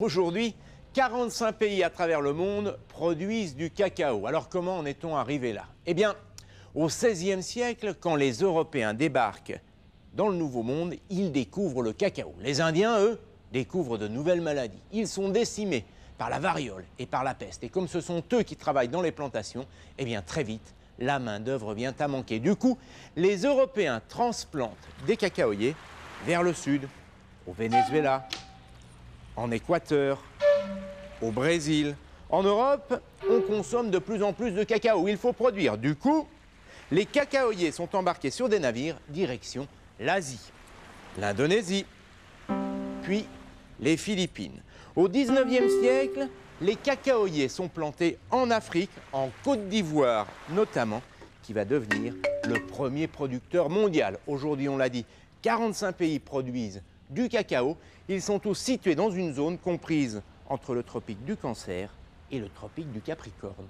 Aujourd'hui, 45 pays à travers le monde produisent du cacao. Alors comment en est-on arrivé là? Eh bien, au XVIe siècle, quand les Européens débarquent dans le Nouveau Monde, ils découvrent le cacao. Les Indiens, eux, découvrent de nouvelles maladies. Ils sont décimés par la variole et par la peste. Et comme ce sont eux qui travaillent dans les plantations, eh bien très vite, la main-d'œuvre vient à manquer. Du coup, les Européens transplantent des cacaoyers vers le sud, au Venezuela, en Équateur, au Brésil. En Europe, on consomme de plus en plus de cacao. Il faut produire. Du coup, les cacaoyers sont embarqués sur des navires direction l'Asie, l'Indonésie, puis les Philippines. Au 19e siècle, les cacaoyers sont plantés en Afrique, en Côte d'Ivoire notamment, qui va devenir le premier producteur mondial. Aujourd'hui, on l'a dit, 45 pays produisent du cacao. Ils sont tous situés dans une zone comprise entre le tropique du Cancer et le tropique du Capricorne.